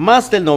más del 90